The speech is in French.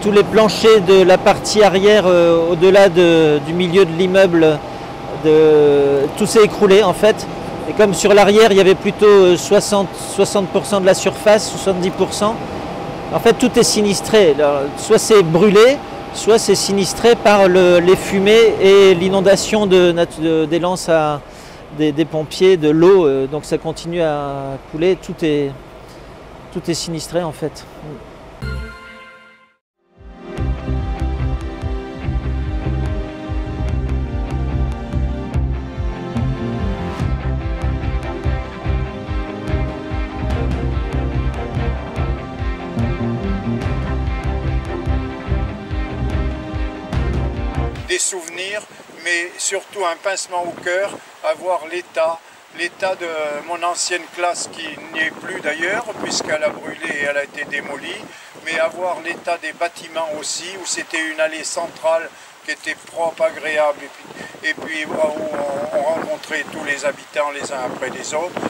tous les planchers de la partie arrière au-delà du milieu de l'immeuble, tout s'est écroulé en fait. Et comme sur l'arrière, il y avait plutôt 60%, 60 de la surface, 70%, en fait tout est sinistré. soit c'est brûlé, soit c'est sinistré par les fumées et l'inondation des lances à, des, pompiers, de l'eau. Euh, donc ça continue à couler. Tout est sinistré en fait. Des souvenirs, mais surtout un pincement au cœur à voir l'état, l'état de mon ancienne classe qui n'y est plus d'ailleurs, puisqu'elle a brûlé et elle a été démolie, mais à voir l'état des bâtiments aussi, où c'était une allée centrale qui était propre, agréable, et puis, et puis où on rencontrait tous les habitants les uns après les autres.